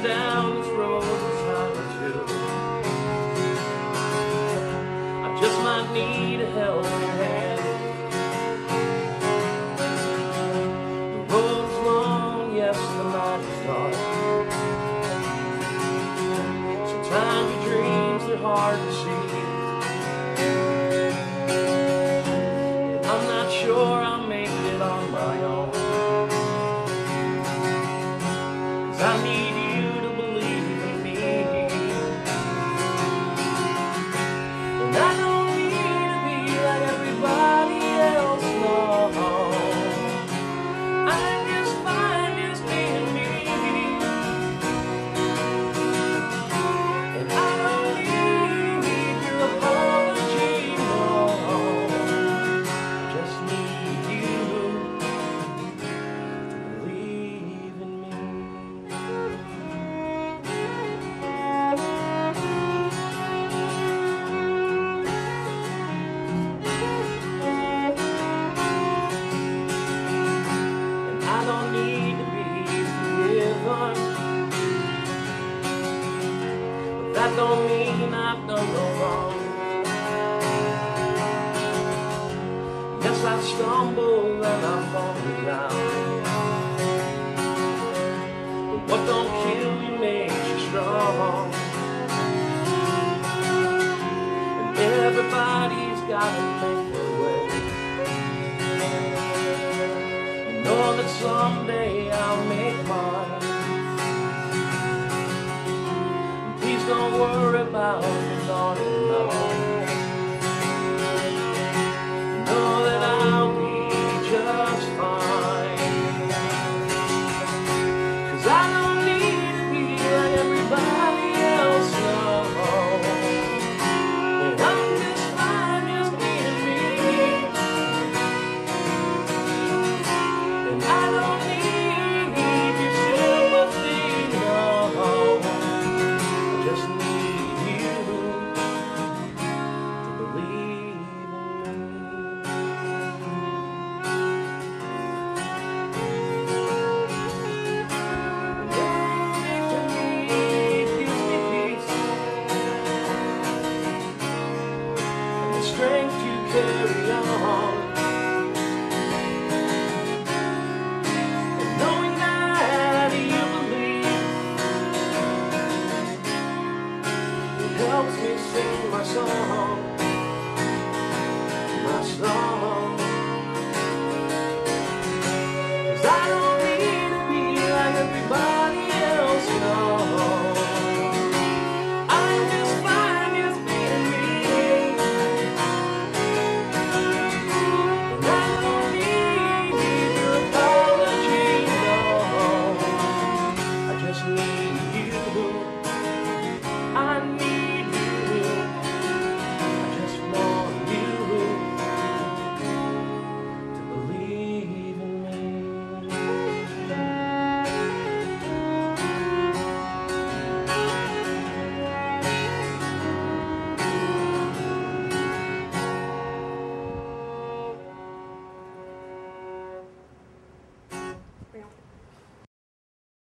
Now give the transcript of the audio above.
down this road of solitude. I just might need a helping hand. The road's long, yes, the night is dark. Sometimes your dreams are hard to see. That don't mean I've done no wrong. Yes, I've stumbled and I've fallen down. But what don't kill you makes you strong. And everybody's gotta make their way. You know that someday I'll make mine. Worry about sing my song, my song.